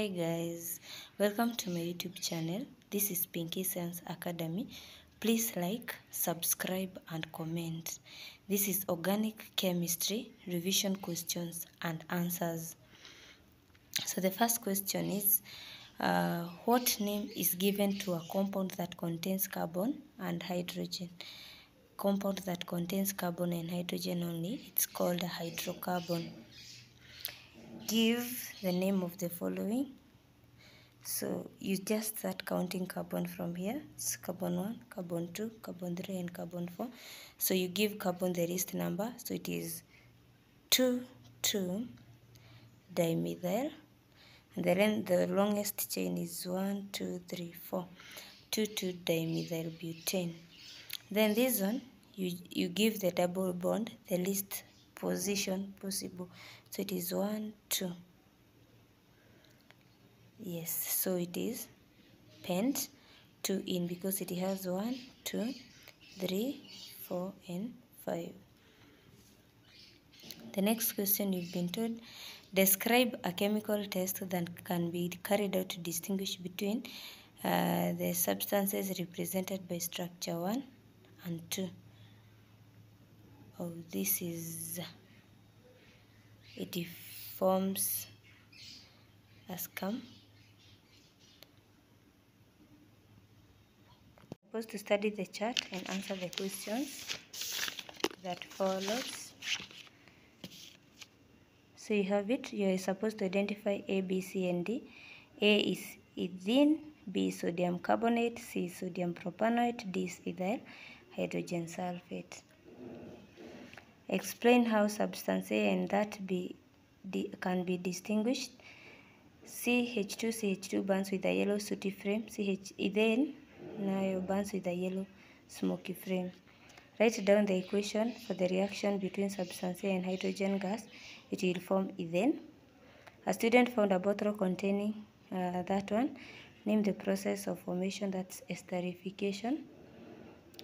Hi guys, welcome to my YouTube channel. This is Pinky Science Academy. Please like, subscribe and comment. This is organic chemistry revision questions and answers. So the first question is uh, what name is given to a compound that contains carbon and hydrogen? Compound that contains carbon and hydrogen only, it's called a hydrocarbon. Give the name of the following. So you just start counting carbon from here. It's carbon 1, carbon 2, carbon 3 and carbon 4. So you give carbon the least number. So it is 2, 2 dimethyl. And then the longest chain is 1, 2, 3, 4. 2, 2 dimethyl butane. Then this one, you, you give the double bond the least position possible. So it is 1, 2. Yes, so it is pent 2 in because it has 1, 2, 3, 4 and 5. The next question you've been told, describe a chemical test that can be carried out to distinguish between uh, the substances represented by structure 1 and 2. Oh, this is, it forms a scum. Supposed to study the chart and answer the questions that follows. So you have it. You are supposed to identify A, B, C, and D. A is ethene, B is sodium carbonate, C is sodium propanoate, D is ethyl hydrogen sulfate. Explain how substance A and that B D, can be distinguished. CH2 CH2 burns with a yellow sooty flame. CH ethane nayo burns with a yellow smoky flame. Write down the equation for the reaction between substance A and hydrogen gas. It will form ethane. A student found a bottle containing uh, that one. Name the process of formation, that's esterification.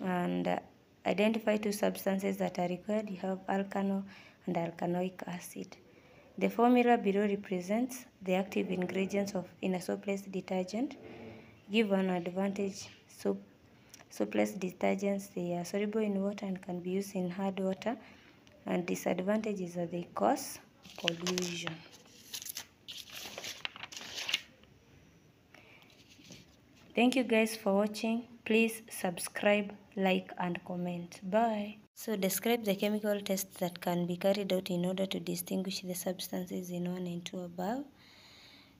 And uh, identify two substances that are required. You have alkanol and alkanoic acid. The formula below represents the active ingredients of in a soapless detergent. Give an advantage. Soap, soapless detergents, they are soluble in water and can be used in hard water. And disadvantages are they cause pollution. Thank you guys for watching. Please subscribe, like and comment. Bye. So describe the chemical test that can be carried out in order to distinguish the substances in 1 and 2 above.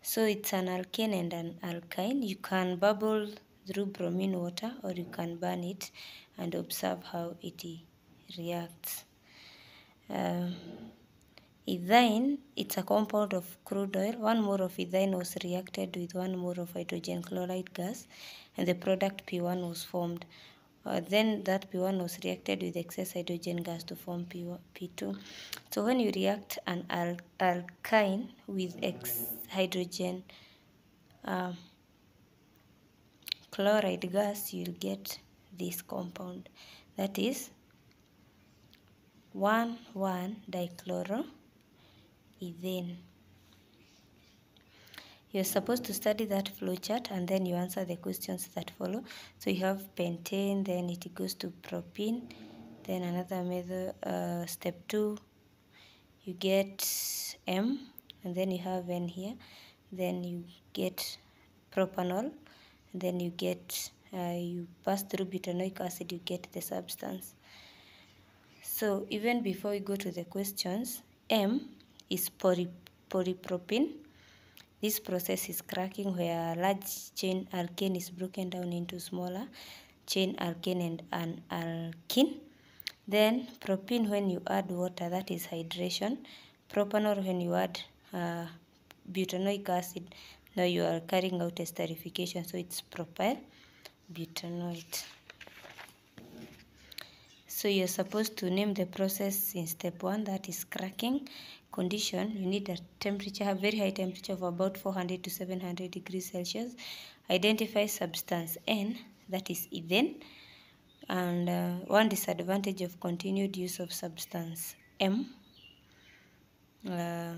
So it's an alkane and an alkyne. You can bubble through bromine water or you can burn it and observe how it reacts. Um, it's a compound of crude oil. One mole of ethyne was reacted with one mole of hydrogen chloride gas and the product P1 was formed. Uh, then that P1 was reacted with excess hydrogen gas to form P1, P2. So when you react an al alkyne with X hydrogen uh, chloride gas, you'll get this compound. That is 1,1-dichloroethane. You're supposed to study that flowchart and then you answer the questions that follow. So you have pentane, then it goes to propene, then another method, uh, step 2, you get M, and then you have N here, then you get propanol, then you get, uh, you pass through butanoic acid, you get the substance. So even before we go to the questions, M is poly polypropene. This process is cracking where a large chain alkane is broken down into smaller chain alkane and an alkene. Then propene when you add water, that is hydration. Propanol when you add uh, butanoic acid, now you are carrying out a esterification, so it's propyl butanoate. So you're supposed to name the process in step one, that is cracking condition. You need a temperature, a very high temperature of about 400 to 700 degrees Celsius. Identify substance N, that is ethane. And uh, one disadvantage of continued use of substance M. Uh,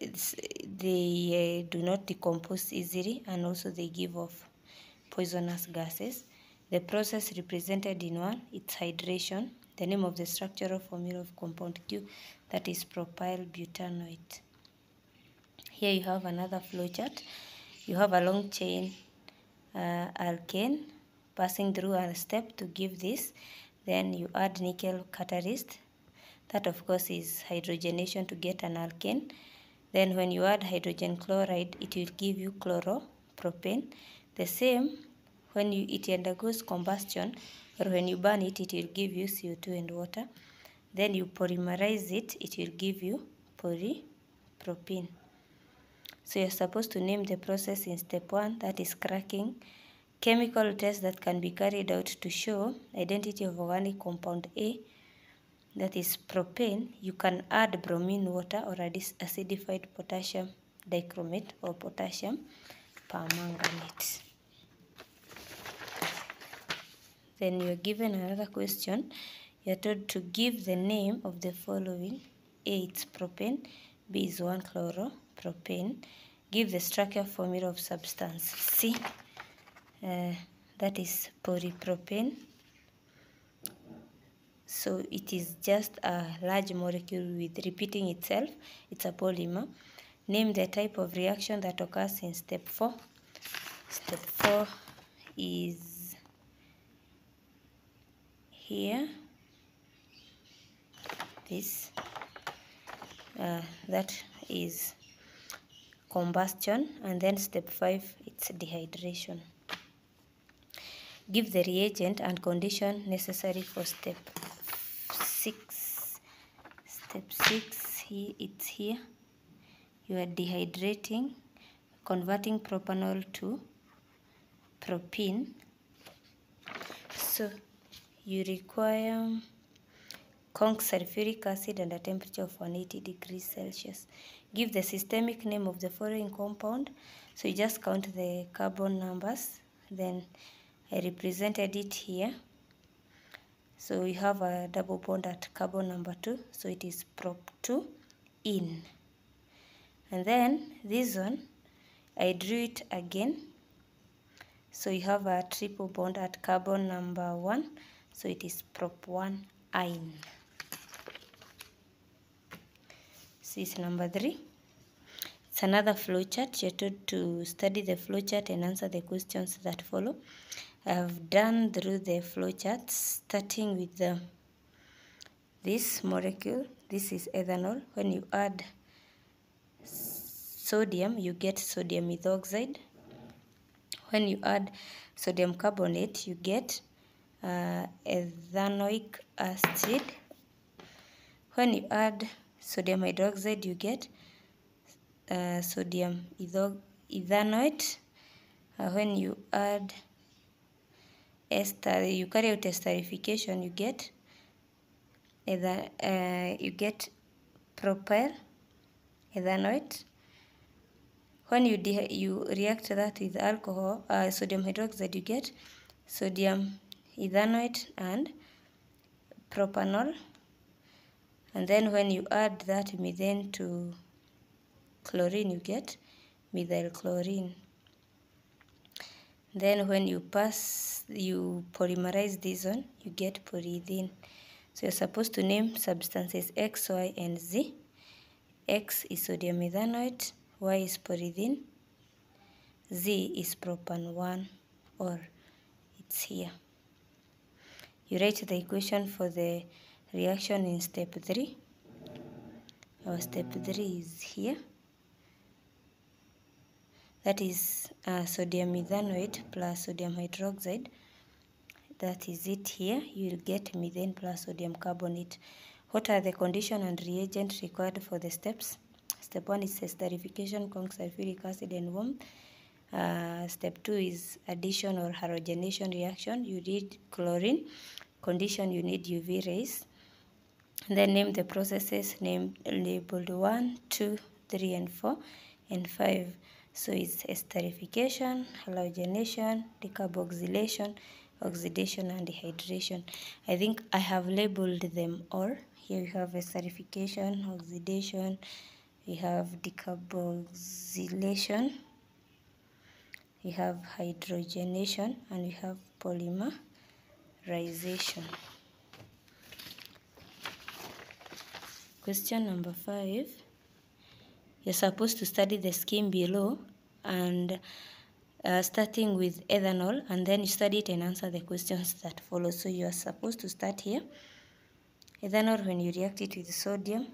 they uh, do not decompose easily and also they give off poisonous gases. The process represented in one, it's hydration, the name of the structural formula of compound Q, that is propyl butanoate. Here you have another flowchart. You have a long chain uh, alkane passing through a step to give this. Then you add nickel catalyst. That of course is hydrogenation to get an alkane. Then when you add hydrogen chloride, it will give you chloropropane. The same when you, it undergoes combustion or when you burn it, it will give you CO2 and water. Then you polymerize it, it will give you polypropene. So you're supposed to name the process in step one, that is cracking. Chemical test that can be carried out to show identity of organic compound A, that is propane. You can add bromine water or acidified potassium dichromate or potassium permanganate. Then you're given another question. You're told to give the name of the following. A, it's propane. B is 1-chloropropane. Give the structure formula of substance. C, uh, that is polypropane. So it is just a large molecule with repeating itself. It's a polymer. Name the type of reaction that occurs in step 4. Step 4 is here. This. Uh, that is combustion and then step 5 it's dehydration give the reagent and condition necessary for step 6 step 6 here it's here you are dehydrating converting propanol to propene so you require conch sulfuric acid and a temperature of 180 degrees Celsius. Give the systemic name of the following compound. So you just count the carbon numbers. Then I represented it here. So we have a double bond at carbon number 2. So it is prop 2 in. And then this one, I drew it again. So you have a triple bond at carbon number 1. So it is prop 1 in. This is number three. It's another flowchart. You're told to study the flowchart and answer the questions that follow. I have done through the flowchart, starting with the, this molecule. This is ethanol. When you add sodium, you get sodium ethoxide. When you add sodium carbonate, you get uh, ethanoic acid. When you add sodium hydroxide, you get uh, sodium ethanoate. Uh, when you add ester, you carry out esterification, you get either uh, you get propyl ethanoate. When you you react that with alcohol, uh, sodium hydroxide, you get sodium ethanoate and propanol. And then when you add that methane to chlorine, you get methyl chlorine. Then when you pass, you polymerize this one, you get polyethylene. So you're supposed to name substances X, Y, and Z. X is sodium ethanoate, Y is polyethylene, Z is propan 1 or it's here. You write the equation for the reaction in step 3. Our step 3 is here. That is uh, sodium ethanoate plus sodium hydroxide. That is it here. You will get methane plus sodium carbonate. What are the condition and reagent required for the steps? Step 1 is esterification, conch sulfuric acid and warmth. Uh, step 2 is addition or halogenation reaction. You need chlorine. Condition you need UV rays. Then name the processes named labeled one two three and 4 and 5. So it's esterification, halogenation, decarboxylation, oxidation and dehydration. I think I have labeled them all. Here you have esterification, oxidation, we have decarboxylation, we have hydrogenation, and we have polymerization. Question number five. You're supposed to study the scheme below and uh, starting with ethanol and then you study it and answer the questions that follow. So you are supposed to start here. Ethanol, when you react it with sodium,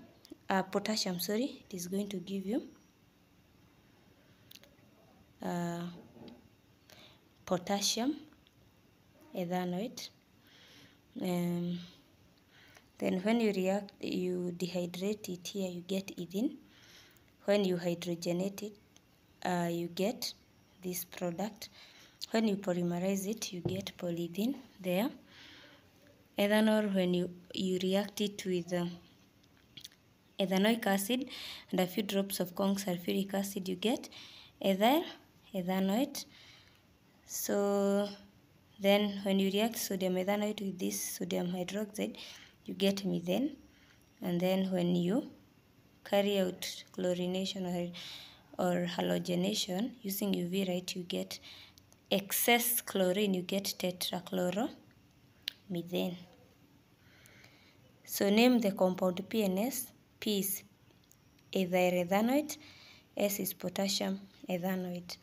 uh, potassium, sorry, it is going to give you uh, potassium ethanoate. Um, then when you react, you dehydrate it here, you get ethene. When you hydrogenate it, uh, you get this product. When you polymerize it, you get polyethylene there. Ethanol, when you, you react it with uh, ethanoic acid and a few drops of corn sulfuric acid, you get ethyl ethanoate. So then when you react sodium ethanoate with this sodium hydroxide, you get methane. And then when you carry out chlorination or or halogenation using UV light, you get excess chlorine, you get tetrachloromethane. So name the compound PNS. P is ethyl S is potassium ethanoate.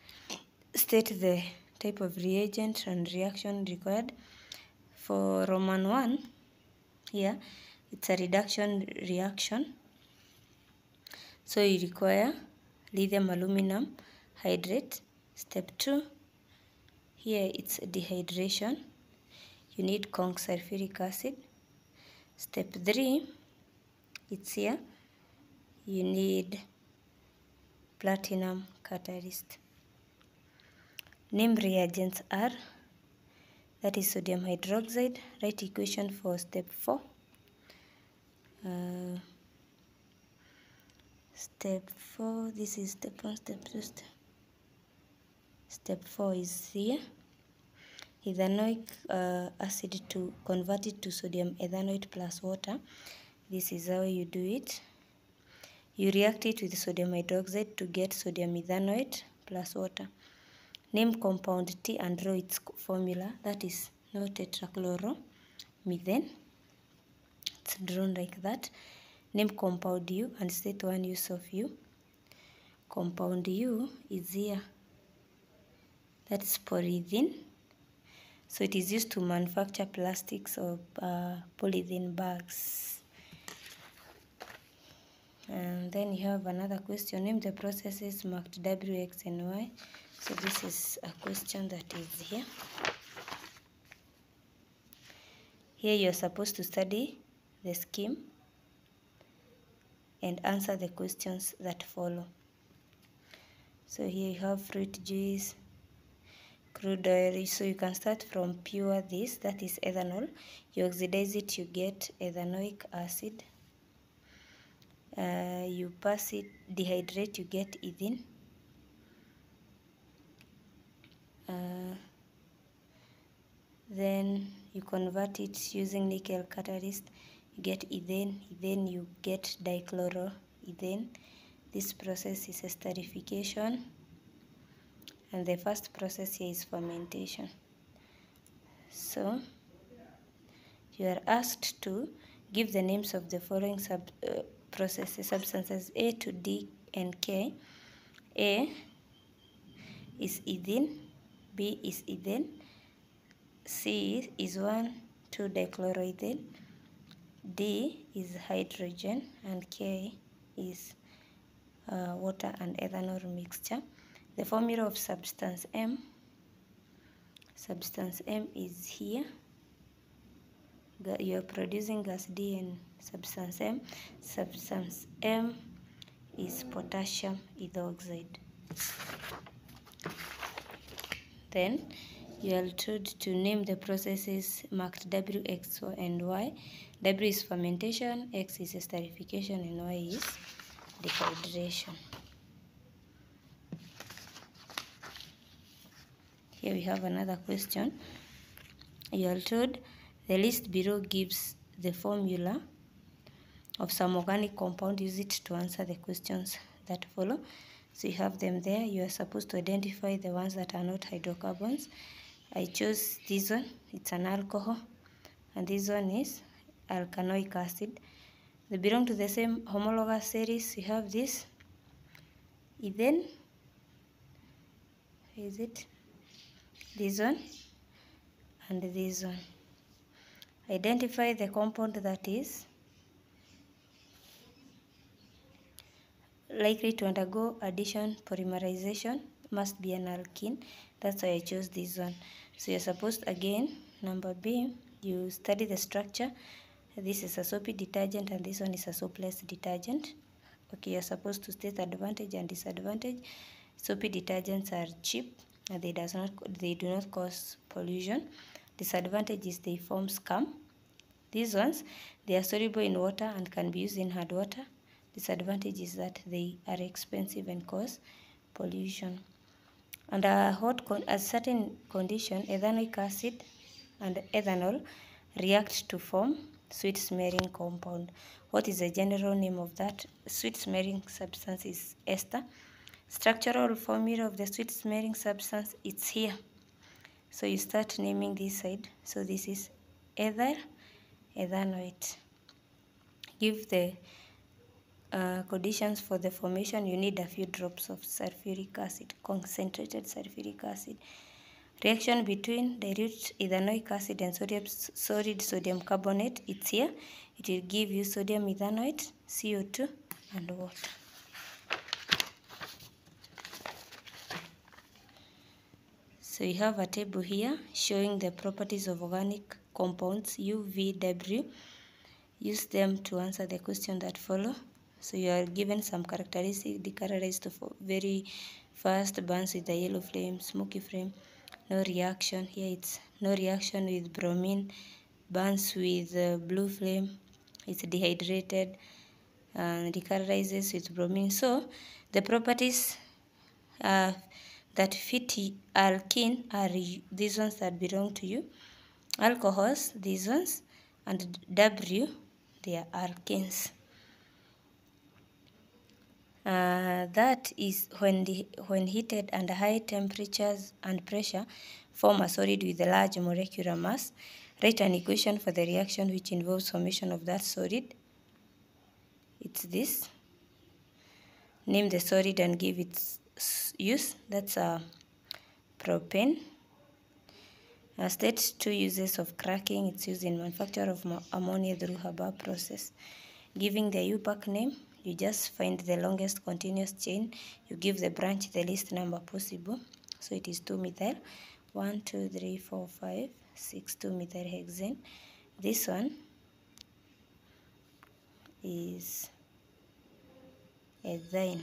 State the type of reagent and reaction required. For Roman 1, here, it's a reduction reaction. So you require lithium aluminum hydride. Step 2, here it's dehydration. You need conch sulfuric acid. Step 3, it's here. You need platinum catalyst. Name reagents are that is sodium hydroxide. Write equation for step 4. Uh, step 4 this is step 1 step. 2 step step 4 is here. Ethanoic uh, acid to convert it to sodium. Ethanoate plus water. This is how you do it. You react it with sodium hydroxide to get sodium ethanoate plus water. Name compound T and draw its formula. That is no tetrachloromethane. It's drawn like that Name compound U and state one use of U. Compound U is here. That's polythene. So it is used to manufacture plastics or uh, polythene bags. And then you have another question. Name the processes marked W, X, and Y. So this is a question that is here. Here you're supposed to study the scheme and answer the questions that follow. So here you have fruit juice, crude oil. So you can start from pure this, that is ethanol. You oxidize it, you get ethanoic acid. Uh, you pass it, dehydrate, you get ethene. Uh, then you convert it using nickel catalyst get ethane, then you get dichloroethane. This process is esterification and the first process here is fermentation. So you are asked to give the names of the following sub uh, processes, substances A to D and K. A is ethene, B is ethane, C is 1, 2 dichloroethane, D is hydrogen and K is uh, water and ethanol mixture. The formula of substance M, substance M is here. You are producing gas D and substance M. Substance M is potassium ethoxide. Then you are told to name the processes marked W, X, and Y. W is fermentation, X is esterification, and Y is dehydration. Here we have another question. You are told the list below gives the formula of some organic compound, use it to answer the questions that follow. So you have them there. You are supposed to identify the ones that are not hydrocarbons. I chose this one. It's an alcohol. And this one is alkanoic acid. They belong to the same homologous series. You have this. Ethane. Is it? This one. And this one. Identify the compound that is likely to undergo addition polymerization must be an alkene that's why I chose this one so you're supposed again number B you study the structure this is a soapy detergent and this one is a soapless detergent. Okay you're supposed to state advantage and disadvantage. Soapy detergents are cheap and they does not they do not cause pollution. Disadvantage is they form scum. These ones they are soluble in water and can be used in hard water. Disadvantage is that they are expensive and cause pollution. Under hot con a certain condition, ethanoic acid and ethanol react to form sweet smelling compound. What is the general name of that sweet smelling substance is ester. Structural formula of the sweet smelling substance it's here. So you start naming this side. So this is ether ethanoate. Give the uh, conditions for the formation, you need a few drops of sulfuric acid, concentrated sulfuric acid. Reaction between dilute ethanoic acid and sodium solid sodium carbonate, it's here. It will give you sodium ethanoate, CO2, and water. So you have a table here showing the properties of organic compounds U, V, W. Use them to answer the question that follow. So you are given some characteristics decolorized for very fast burns with a yellow flame, smoky flame, no reaction. Here it's no reaction with bromine, burns with uh, blue flame, it's dehydrated and decolorizes with bromine. So the properties uh, that fit alkene are these ones that belong to you. Alcohols, these ones, and W, they are alkenes. Uh, that is when, the, when heated under high temperatures and pressure form a solid with a large molecular mass. Write an equation for the reaction which involves formation of that solid. It's this. Name the solid and give its use. That's a propane. Uh, state two uses of cracking. It's used in manufacture of ammonia through Haber process. Giving the IUPAC name you just find the longest continuous chain. You give the branch the least number possible. So it is 2 methyl 1 2 3 4 5 6 2 methyl hexane. This one is ethane